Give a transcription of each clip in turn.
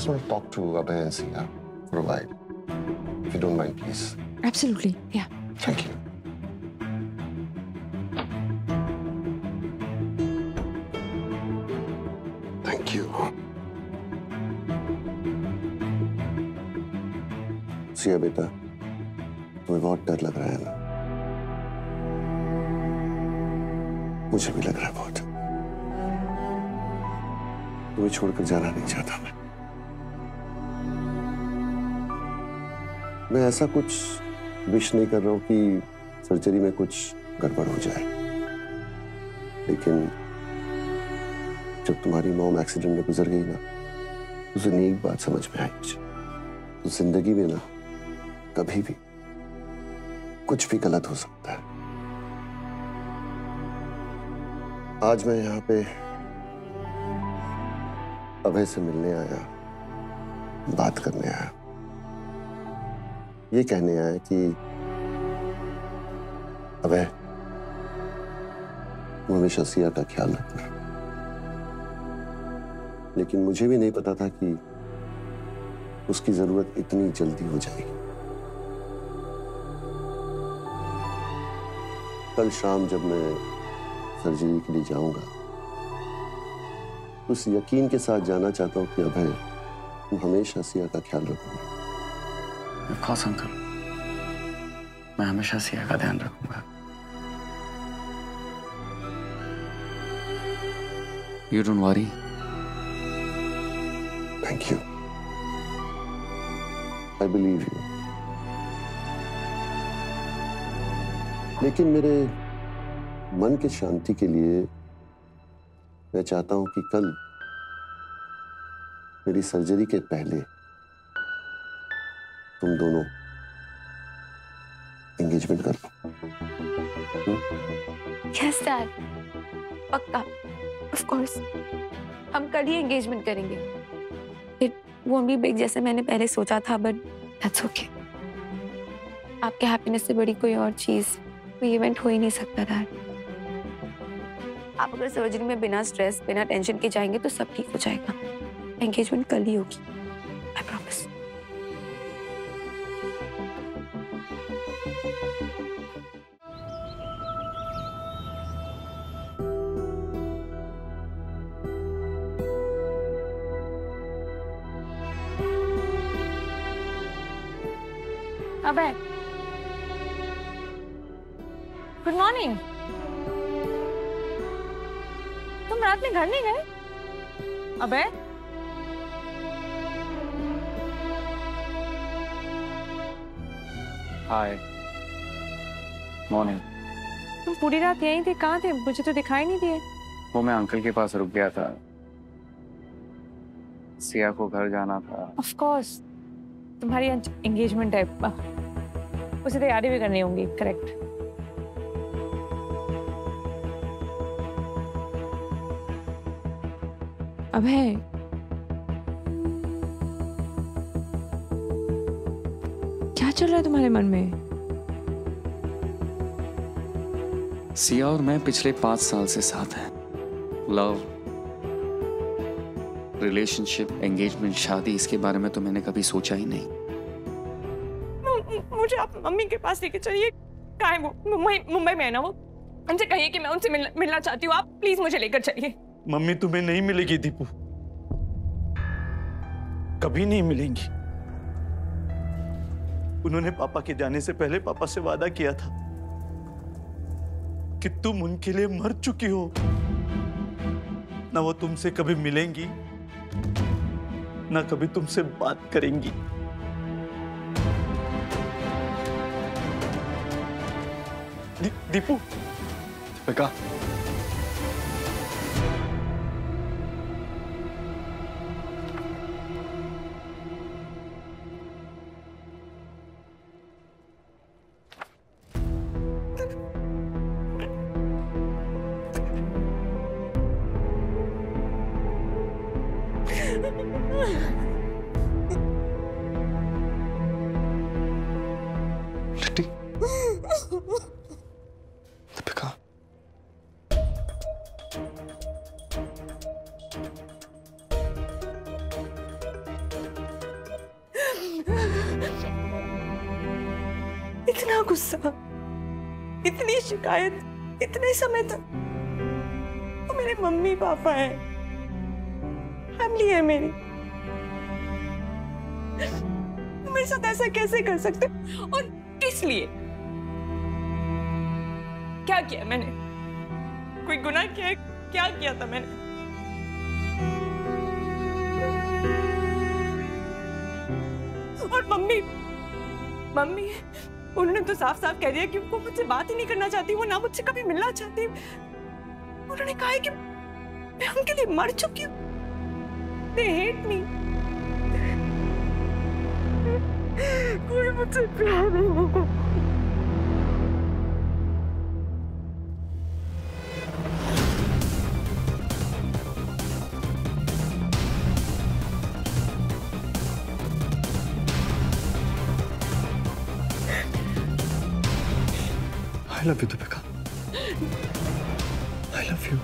just want to talk to Abhay and Sia for a while. If you don't mind, please. Absolutely. Yeah. Thank you. Thank you. Siya बेटा तुम्हें बहुत डर लग रहा है ना मुझे भी लग रहा है बहुत तुम्हें छोड़कर जाना नहीं चाहता मैं मैं ऐसा कुछ विश नहीं कर रहा हूँ कि सर्जरी में कुछ गड़बड़ हो जाए। लेकिन जब तुम्हारी मॉम एक्सीडेंट में गुजर गई ना उस दिन एक बात समझ में आई मुझे। तो ज़िंदगी में ना, कभी भी कुछ भी गलत हो सकता है। आज मैं यहाँ पे अभय से मिलने आया, बात करने आया। ये कहने आया कि तुम हमेशा सिया का ख्याल रखना लेकिन मुझे भी नहीं पता था कि उसकी ज़रूरत इतनी जल्दी हो जाएगी। कल शाम जब मैं सर्जरी के लिए जाऊँगा, उस यकीन के साथ जाना चाहता हूँ कि अभय तुम हमेशा सिया का ख्याल रखोगे। Of course, अंकल मैं हमेशा सिया का ध्यान रखूँगा। You don't worry. Thank you I believe you लेकिन मेरे मन के शांति के लिए मैं चाहता हूँ कि कल मेरी सर्जरी के पहले तुम दोनों एंगेजमेंट कर लो यस डैड पक्का. ऑफ़ कोर्स हम कल ही एंगेजमेंट करेंगे. इट वोंट बी बिग जैसे मैंने पहले सोचा था बट दैट्स ओके आपके हैप्पीनेस से बड़ी कोई और चीज़, कोई इवेंट हो ही नहीं सकता डैड आप अगर सर्जरी में बिना स्ट्रेस बिना टेंशन के जाएँगे तो सब ठीक हो जाएगा. एंगेजमेंट कल ही होगी. आई प्रॉमिस अबे गुड मॉर्निंग तुम रात में घर नहीं गए? अबे Hi. Morning. तुम पूरी रात यहीं थे कहाँ थे? मुझे तो दिखाई नहीं दिए। वो मैं अंकल के पास रुक गया था। सिया को घर जाना था। ऑफ़ कोर्स तुम्हारी एंगेजमेंट है उसे तैयारी भी करनी होगी करेक्ट अब है। क्या चल रहा है तुम्हारे मन में? सिया और मैं पिछले पाँच साल से साथ हैं। लव रिलेशनशिप एंगेजमेंट शादी इसके बारे में तो मैंने कभी सोचा ही नहीं। मुझे आप मम्मी के पास लेके चलिए। कहा है वो मुंबई मुंबई में है ना वो? उनसे कहिए कि मैं उनसे मिल, मिलना चाहती हूँ। आप प्लीज़ मुझे लेकर चलिए। मम्मी तुम्हें नहीं मिलेगी दीपू। कभी नहीं मिलेंगी। उन्होंने पापा के जाने से पहले पापा से वादा किया था कि तुम उनके लिए मर चुकी हो। ना वो तुमसे कभी मिलेंगी ना कभी तुमसे बात करेंगी। दी, दीपू। दीपिका लिट्टी गुस्सा, इतनी शिकायत, इतने समय तक वो मेरे मम्मी पापा हैं। फैमिली है मेरी। वो मेरे साथ ऐसा कैसे कर सकते और किस लिए? क्या किया मैंने? कोई गुनाह किया क्या किया था मैंने? और मम्मी मम्मी उन्होंने तो साफ़ साफ़ कह दिया कि वो मुझसे बात ही नहीं करना चाहती, वो ना मुझसे कभी मिलना चाहती। उन्होंने कहा है कि मैं उनके लिए मर चुकी हूँ. कोई मुझसे प्यार नहीं करता I love you Deepika I love you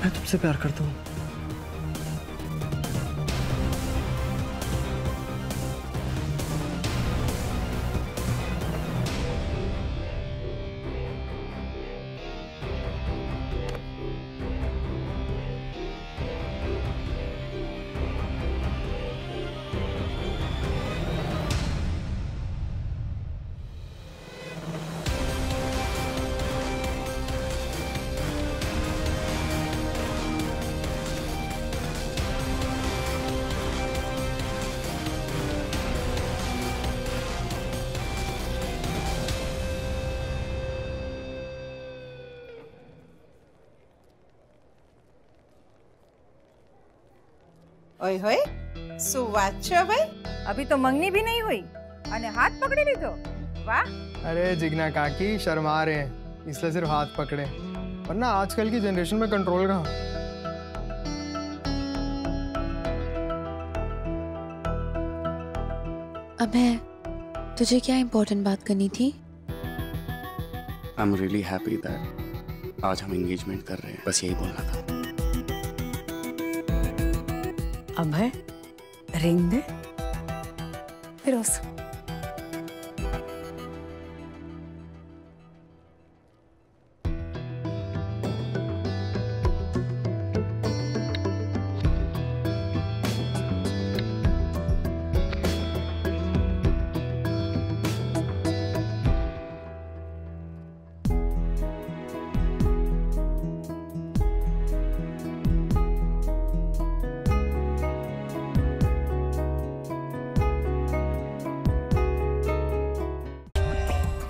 मैं तुमसे प्यार करता हूँ। ઓય હોય શું વાત છે ભાઈ અભી તો મંગની भी नहीं हुई અને હાથ પકડી લીધો વાહ अरे जिग्ना काकी शर्मा रहे हैं इसलिए सिर्फ हाथ पकड़े वरना आजकल की जनरेशन में कंट्रोल कहाँ अभय तुझे क्या इम्पोर्टेंट बात करनी थी I am really happy that आज हम एंगेजमेंट कर रहे हैं बस यही बोलना था अभय रिंग दे। Firoz